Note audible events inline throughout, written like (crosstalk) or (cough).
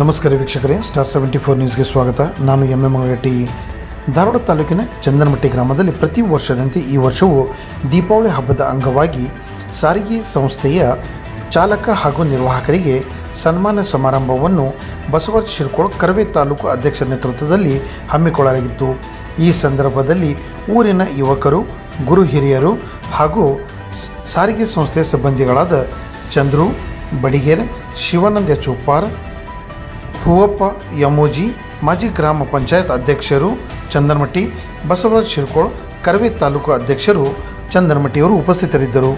ನಮಸ್ಕಾರ ವೀಕ್ಷಕರೇ star seventy four ನ್ಯೂಸ್ಗೆ ಸ್ವಾಗತ. ನಾನು ಎಂ ಎಂ ಮಂಗಟ್ಟಿ ಧಾರವಾಡ ತಾಲೂಕಿನ ಚಂದನಮಟ್ಟಿ ಗ್ರಾಮದಲ್ಲಿ ಪ್ರತಿ ವರ್ಷದಂತೆ ಈ ವರ್ಷವೂ ದೀಪಾವಳಿ ಹಬ್ಬದ ಅಂಗವಾಗಿ ಸಾರಿಗೆ ಸಂಸ್ಥೆಯ ಚಾಲಕ ಹಾಗೂ ನಿರ್ವಾಹಕರಿಗೆ ಸನ್ಮಾನ ಸಮಾರಂಭವನ್ನು ಬಸವರಾಜ ಶಿರ್ಕೋಳ್ ಕರವೇ ತಾಲೂಕು ಅಧ್ಯಕ್ಷರ ನೇತೃತ್ವದಲ್ಲಿ ಹಮ್ಮಿಕೊಳ್ಳಲಾಗಿತ್ತು. ಈ ಸಂದರ್ಭದಲ್ಲಿ ಊರಿನ ಯುವಕರು, ಗುರು ಹಿರಿಯರು ಹಾಗೂ ಸಾರಿಗೆ ಸಂಸ್ಥೆಯ ಸಿಬ್ಬಂದಿಗಳಾದ ಚಂದ್ರು, ಬಡಿಗೇರ್, ಶಿವಾನಂದ ಚೂಪಾರ್ ಹೂವಪ್ಪ ಯಮೋಜಿ ಮಾಜಿ ಗ್ರಾಮ ಪಂಚಾಯತ್ ಅಧ್ಯಕ್ಷರು ಚಂದನಮಟ್ಟಿ ಬಸವರಾಜ್ ಶಿರ್ಕೋಳ್ ಕರವೇ ತಾಲೂಕು ಅಧ್ಯಕ್ಷರು ಚಂದನಮಟ್ಟಿಯವರು ಉಪಸ್ಥಿತರಿದ್ದರು.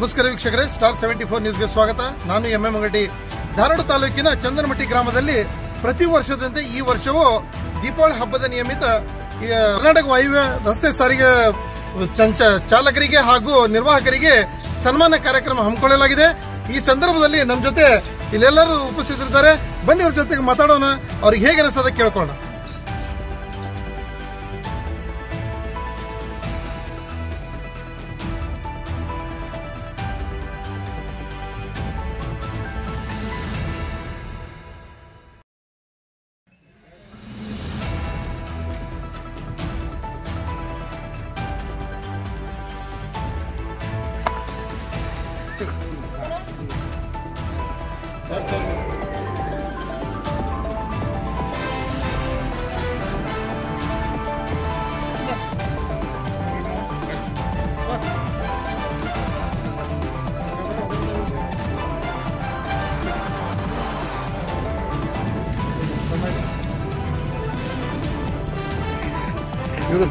ನಮಸ್ಕಾರ ವೀಕ್ಷಕರೇ ಸ್ಟಾರ್ ಸೆವೆಂಟಿ ಫೋರ್ ನ್ಯೂಸ್ಗೆ ಸ್ವಾಗತ. ನಾನು ಎಂ ಎಂ ಅಂಗಡಿ ಧಾರವಾಡ ತಾಲೂಕಿನ ಚಂದನಮಟ್ಟಿ ಗ್ರಾಮದಲ್ಲಿ ಪ್ರತಿ ವರ್ಷದಂತೆ ಈ ವರ್ಷವೂ ದೀಪಾವಳಿ ಹಬ್ಬದ ನಿಯಮಿತ ಕರ್ನಾಟಕ ವಾಯುವ್ಯ ರಸ್ತೆ ಸಾರಿಗೆ ಚಾಲಕರಿಗೆ ಹಾಗೂ ನಿರ್ವಾಹಕರಿಗೆ ಸನ್ಮಾನ ಕಾರ್ಯಕ್ರಮ ಹಮ್ಮಿಕೊಳ್ಳಲಾಗಿದೆ. ಈ ಸಂದರ್ಭದಲ್ಲಿ ನಮ್ಮ ಜೊತೆ ಇಲ್ಲೆಲ್ಲರೂ ಉಪಸ್ಥಿತರಿದ್ದಾರೆ. ಬನ್ನಿ ಅವ್ರ ಜೊತೆಗೆ ಮಾತಾಡೋಣ. ಅವ್ರಿಗೆ ಹೇಗೆ ಅನಿಸೋದಕ್ಕೆ ಕೇಳ್ಕೊಳ್ಳೋಣ.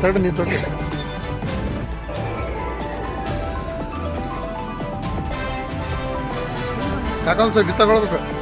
ಇವರು ನೀನು ಸ್ವಲ್ಪ ತಗೊಳ್ಬೇಕು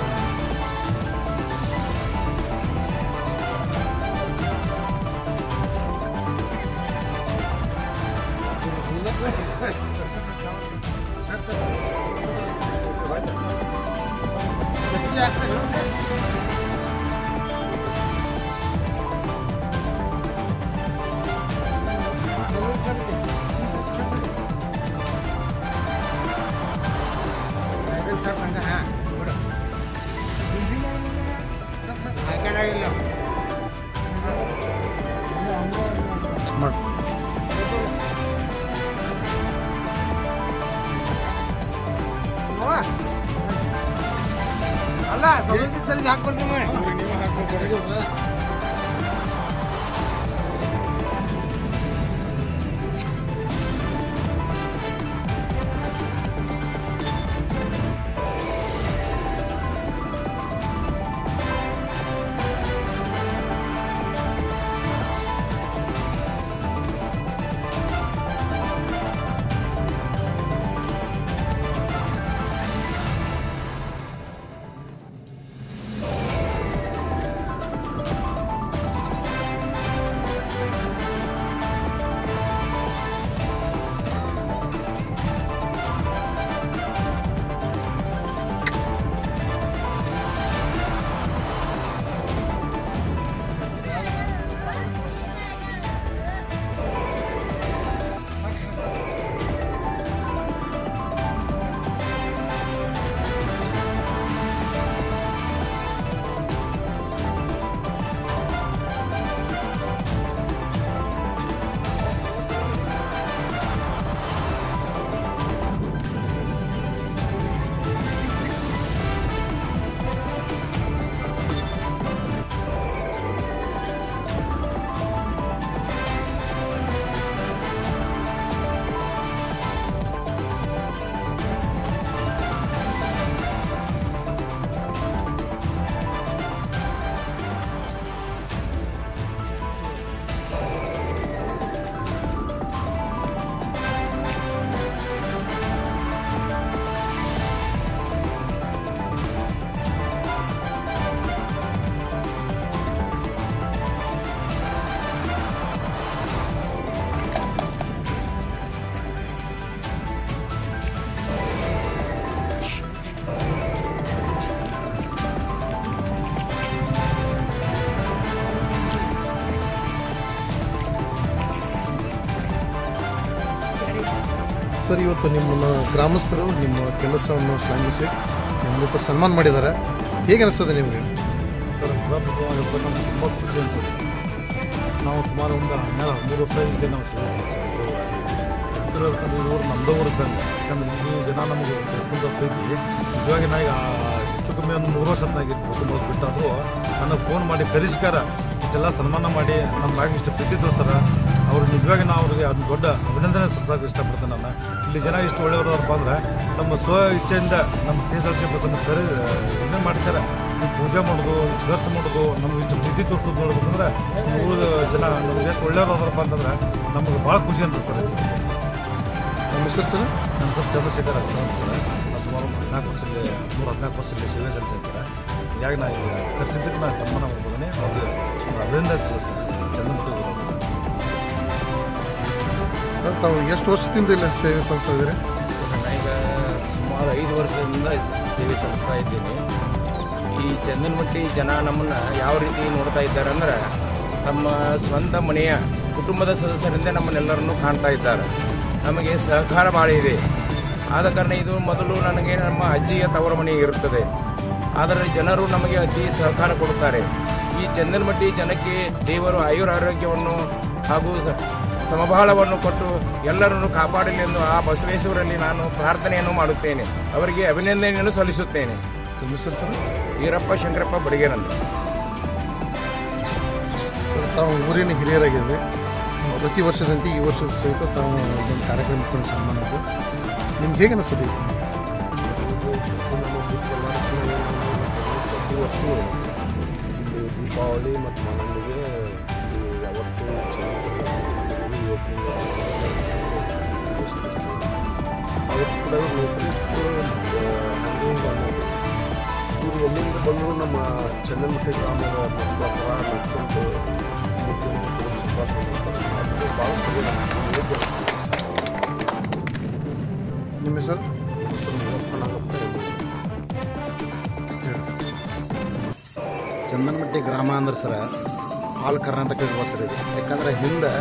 ಸರ್, ಇವತ್ತು ನಿಮ್ಮನ್ನು ಗ್ರಾಮಸ್ಥರು ನಿಮ್ಮ ಕೆಲಸವನ್ನು ಶ್ಲಾಘಿಸಿ ಮೂಲಕ ಸನ್ಮಾನ ಮಾಡಿದ್ದಾರೆ. ಹೇಗೆ ಅನಿಸ್ತದೆ ನಿಮಗೆ? ಸರ್ ನಮ್ಮ ತುಂಬ ಖುಷಿ ಅನಿಸುತ್ತೆ. ನಾವು ಸುಮಾರು ಒಂದು ಹನ್ನೆರಡು, ಹದಿಮೂರು ವರ್ಷದಿಂದ ನಾವು ಸಲ್ಲಿಸಿದ್ದೀವಿ ಊರು ನಮ್ಮದೇ ಯಾಕಂದ್ರೆ ಇಲ್ಲಿ ಜನ ನಮಗೆ ಪ್ರೀತಿ. ನಿಜವಾಗಿ ನಾ ಈಗ ಹೆಚ್ಚು ಕಮ್ಮಿ ಒಂದು ಮೂರು ವರ್ಷ ಕುಟುಂಬ ಬಿಟ್ಟಾದರೂ. ನನಗೆ ಫೋನ್ ಮಾಡಿ ಪರಿಷ್ಕಾರ, ಇಷ್ಟೆಲ್ಲ ಸನ್ಮಾನ ಮಾಡಿ ನಮ್ಮ ಮ್ಯಾಗ ಇಷ್ಟು ಪ್ರೀತಿ ತೋರಿಸ್ತಾರೆ. ಅವ್ರು ನಿಜವಾಗಿ ನಾವು ಅವ್ರಿಗೆ ಅದನ್ನ ದೊಡ್ಡ ಅಭಿನಂದನೆ ಸಲ್ಲಿಸೋಕೆ ಇಷ್ಟಪಡ್ತೇನೆ ನಾನು. ಇಲ್ಲಿ ಜನ ಇಷ್ಟು ಒಳ್ಳೆಯವ್ರಪ್ಪ ಅಂದ್ರೆ ನಮ್ಮ ಸ್ವ ಇಚ್ಛೆಯಿಂದ ನಮ್ಮ ಕೆ ಎಸ್ ಆರ್ ಸಿ ಬಸ್ಸನ್ನು ಕರೆ ಇನ್ನೇನು ಮಾಡ್ತಾರೆ. ಪೂಜೆ ಮಾಡೋದು ಖರ್ಚು ಮಾಡೋದು ನಮ್ಗೆ ಇಷ್ಟು ಬುದ್ಧಿ ತೋರಿಸೋದು ನೋಡ್ಬೇಕಂದ್ರೆ ಊರ ಜನ ನಮಗೆ ಎಷ್ಟು ಒಳ್ಳೆಯವ್ರು ಅದಾರಪ್ಪ ಅಂತಂದ್ರೆ ನಮಗೆ ಭಾಳ ಖುಷಿ ಅನ್ಸುತ್ತೆ. ನಮ್ಮ ಹೆಸರು ಸರ್? ನಮ್ಮ ಸರ್ ಚಂದ್ರಶೇಖರ್ ಸುಮಾರು ಹದಿನಾಲ್ಕು ವರ್ಷದಲ್ಲಿ ನೂರ ಹದಿನಾಲ್ಕು ವರ್ಷದಲ್ಲಿ ಸೇವೆ ಸಲ್ಲಿಸಿರ್ತಾರೆ ಹೀಗಾಗಿ ನಾ ಈಗ ಕರೆಸಿದ್ದಕ್ಕೆ ನಾನು ಸನ್ಮಾನ ಮಾಡ್ಬೋದೇ ಅವ್ರಿಗೆ ಅಭಿನಂದನೆ ಸಲ್ಲಿಸ್ತೀನಿ. ಚಂದ್ರಮುಖಿ ತಾವು ಎಷ್ಟು ವರ್ಷದಿಂದ ಇಲ್ಲ ಸೇವೆ ಸಲ್ಲಿಸ್ತಾ ಸುಮಾರು ಐದು ವರ್ಷದಿಂದ ಸೇವೆ ಸಲ್ಲಿಸ್ತಾ ಇದ್ದೀನಿ. ಈ ಚಂದನಮಟ್ಟಿ ಜನ ನಮ್ಮನ್ನು ಯಾವ ರೀತಿ ನೋಡ್ತಾ ಇದ್ದಾರೆ ಅಂದ್ರೆ, ತಮ್ಮ ಸ್ವಂತ ಮನೆಯ ಕುಟುಂಬದ ಸದಸ್ಯರಿಂದ ನಮ್ಮನ್ನೆಲ್ಲರನ್ನು ಕಾಣ್ತಾ ಇದ್ದಾರೆ. ನಮಗೆ ಸಹಕಾರ ಭಾಳ ಇದೆ ಆದ ಕಾರಣ ಇದು ಮೊದಲು ನನಗೆ ನಮ್ಮ ಅಜ್ಜಿಯ ತವರ ಮನೆ ಇರುತ್ತದೆ. ಆದರೆ ಜನರು ನಮಗೆ ಅತಿ ಸಹಕಾರ ಕೊಡುತ್ತಾರೆ. ಈ ಚಂದನಮಟ್ಟಿ ಜನಕ್ಕೆ ದೇವರು ಆಯುರ ಆರೋಗ್ಯವನ್ನು ಹಾಗೂ ಸಮಬಾಳವನ್ನು ಕೊಟ್ಟು ಎಲ್ಲರನ್ನು ಕಾಪಾಡಲಿ ಎಂದು ಆ ಬಸವೇಶ್ವರಲ್ಲಿ ನಾನು ಪ್ರಾರ್ಥನೆಯನ್ನು ಮಾಡುತ್ತೇನೆ. ಅವರಿಗೆ ಅಭಿನಂದನೆಯನ್ನು ಸಲ್ಲಿಸುತ್ತೇನೆ. ವೀರಪ್ಪ ಶಂಕರಪ್ಪ ಬಡಿಗೇರಂತ ತಾವು ಊರಿನ ಹಿರಿಯರಾಗಿದ್ದರೆ ಪ್ರತಿ ವರ್ಷದಂತೆ ಈ ವರ್ಷದ ಸಹಿತ ತಾವು ಒಂದು ಕಾರ್ಯಕ್ರಮಕ್ಕೆ ಇಟ್ಕೊಂಡು ಸನ್ಮಾನ ಅದು ನಿಮ್ಗೆ ಹೇಗೆ ಅನಿಸ್ತದೆ ಈ ಸರ್ ಪ್ರತಿ ವರ್ಷ ದೀಪಾವಳಿ ಮತ್ತು ಮನೆಗೆ ನಮ್ಮ ಚಂದನಮಟ್ಟಿ ಗ್ರಾಮದ ನಮ್ಮ ಚಂದನಮಟ್ಟಿ ಗ್ರಾಮ ಅಂದ್ರೆ ಸರ ಆಲ್ ಕರ್ನಾಟಕ ಗೊತ್ತಿರಿ ಯಾಕಂದ್ರೆ ಹಿಂದೆ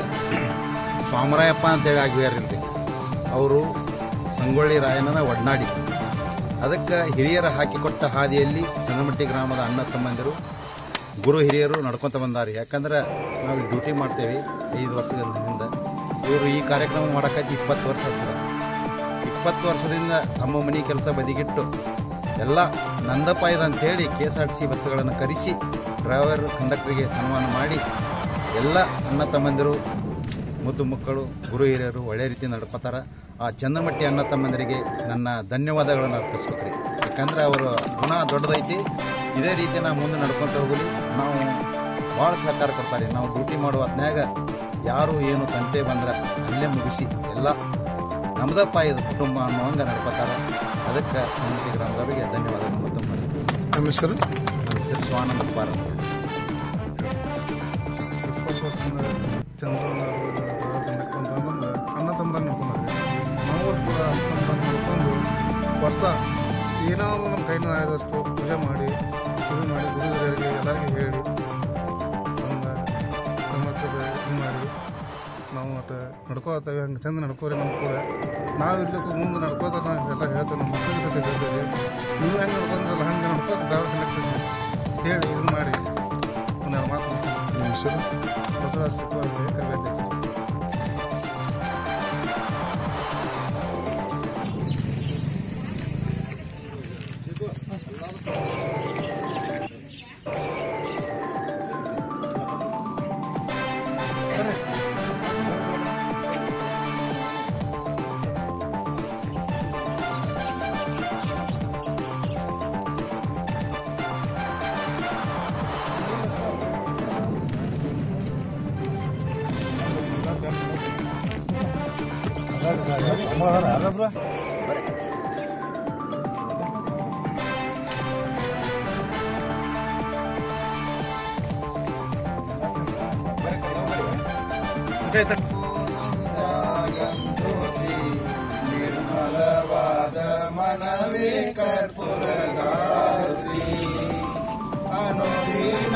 (coughs) ಸ್ವಾಮರಾಯಪ್ಪ ಅಂತೇಳಿ ಆಗಿವ್ಯಾರಂತೆ ಅವರು ಸಂಗೊಳ್ಳಿ ರಾಯಣ್ಣನ ಒಡನಾಡಿ. ಅದಕ್ಕೆ ಹಿರಿಯರ ಹಾಕಿಕೊಟ್ಟ ಹಾದಿಯಲ್ಲಿ ಚನ್ನಮಟ್ಟಿ ಗ್ರಾಮದ ಅಣ್ಣ ತಮ್ಮಂದಿರು, ಗುರು ಹಿರಿಯರು ನಡ್ಕೊತ ಬಂದಾರೆ. ಯಾಕಂದ್ರೆ ನಾವು ಡ್ಯೂಟಿ ಮಾಡ್ತೇವೆ ಐದು ವರ್ಷದ ಹಿಂದೆ. ಇವರು ಈ ಕಾರ್ಯಕ್ರಮ ಮಾಡೋಕ್ಕಾಗಿ ಇಪ್ಪತ್ತು ವರ್ಷ ಆಗ್ತದೆ. ಇಪ್ಪತ್ತು ವರ್ಷದಿಂದ ತಮ್ಮ ಮನೆ ಕೆಲಸ ಬದಿಗಿಟ್ಟು ಎಲ್ಲ ನಂದಪಾಯದ ಅಂತೇಳಿ K S R T C ಬಸ್ಸುಗಳನ್ನು ಕರೆಸಿ ಡ್ರೈವರ್ ಕಂಡಕ್ಟರ್ಗೆ ಸನ್ಮಾನ ಮಾಡಿ ಎಲ್ಲ ಅಣ್ಣ ತಮ್ಮಂದಿರು, ಮುದ್ದು ಮಕ್ಕಳು, ಗುರು ಹಿರಿಯರು ಒಳ್ಳೆ ರೀತಿ ನಡ್ಕೋತಾರ. ಆ ಚಂದಮಟ್ಟಿ ಅಣ್ಣ ತಮ್ಮಂದರಿಗೆ ನನ್ನ ಧನ್ಯವಾದಗಳನ್ನು ಅರ್ಪಿಸ್ಬೇಕ್ರಿ ಯಾಕಂದ್ರೆ ಅವರ ಗುಣ ದೊಡ್ಡದೈತಿ. ಇದೇ ರೀತಿ ನಾವು ಮುಂದೆ ನಡ್ಕೊತ ಹೋಗಲಿ. ನಾವು ಭಾಳ ಸಹಕಾರ ಕೊಡ್ತಾರೆ. ನಾವು ಡ್ಯೂಟಿ ಮಾಡುವ ಹೊತ್ನ್ಯಾಗ ಯಾರು ಏನು ತಂಟೆ ಬಂದ್ರೆ ಅಲ್ಲೇ ಮುಗಿಸಿ ಎಲ್ಲ ನಮ್ದಪ್ಪ ಇದು ಕುಟುಂಬ ಅನ್ನುವಂಗೆ ನಡ್ಕೋತಾರೆ. ಅದಕ್ಕೆ ಸಮಿತಿ ಗ್ರಾಮದವರಿಗೆ ಧನ್ಯವಾದಗಳು ಮತ್ತೊಮ್ಮೆ ನಮ್ಮ ಹೆಸರು? ನಮ್ಮ ಹೆಸರು ಸ್ವಾನಂದ ಪಾರ ಇಪ್ಪತ್ತು ವರ್ಷ ಏನೋ ನಮ್ಮ ಕೈನ ಆದಷ್ಟು ಪೂಜೆ ಮಾಡಿ ಪೂಜೆ ಮಾಡಿ ಗುರುಗಳಿಗೆ ಎಲ್ಲರಿಗೂ ಹೇಳಿ ನಮ್ಮ ಸಮರ್ಥದ ಇದು ಮಾಡಿ. ನಾವು ಒಟ್ಟು ನಡ್ಕೋತೇವೆ ಹಂಗೆ ಚಂದ ನಡ್ಕೋರಿ ನಮ್ಮ ಕೂಡ ನಾವು ಇರ್ಲಿಕ್ಕೆ ಮುಂದೆ ನಡ್ಕೋತಾರೆ ನಾವು ಎಲ್ಲ ಹೇಳ್ತೇವೆ ನಮ್ಮ ಮಕ್ಕಳ ಜೊತೆ ಹೇಳ್ತೇವೆ. ನೀವು ಹೆಂಗೆ ನಡ್ಕೊಂಡ್ರಲ್ಲ ಹಂಗೆ ನಡ್ಕೋತ ಡ್ರೈವರ್ ಕಂಡಕ್ಟರ್ ಹೇಳಿ ಇದು ಮಾಡಿ ಮಾತು ಬಸವರಾಜ್ ಸಿಕ್ಕ ಹೆಸರು ಬಸವರಾಜ ಸಿಕ್ಕವಾರ ಕರ್ಗಾಧ್ಯಕ್ಷ ನಿರ್ಮಲವಾದ ಮನವೇ ಕರ್ಪುರದಾರುತಿ ಅನುದೀನ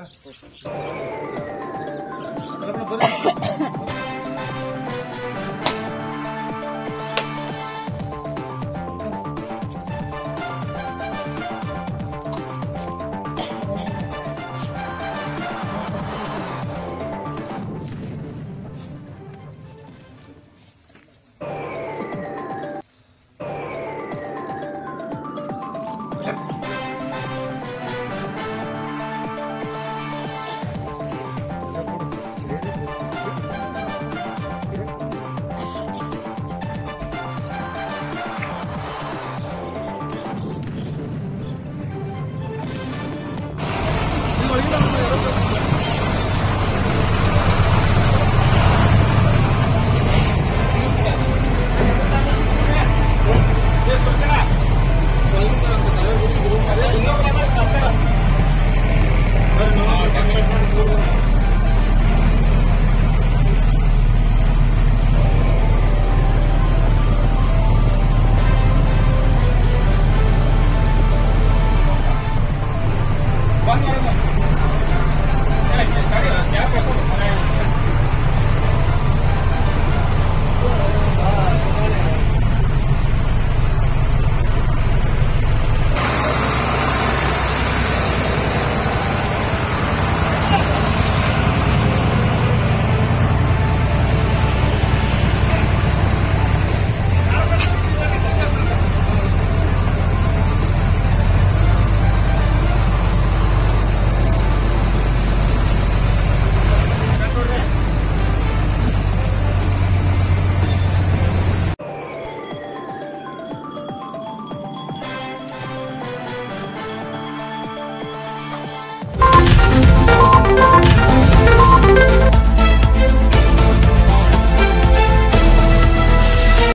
না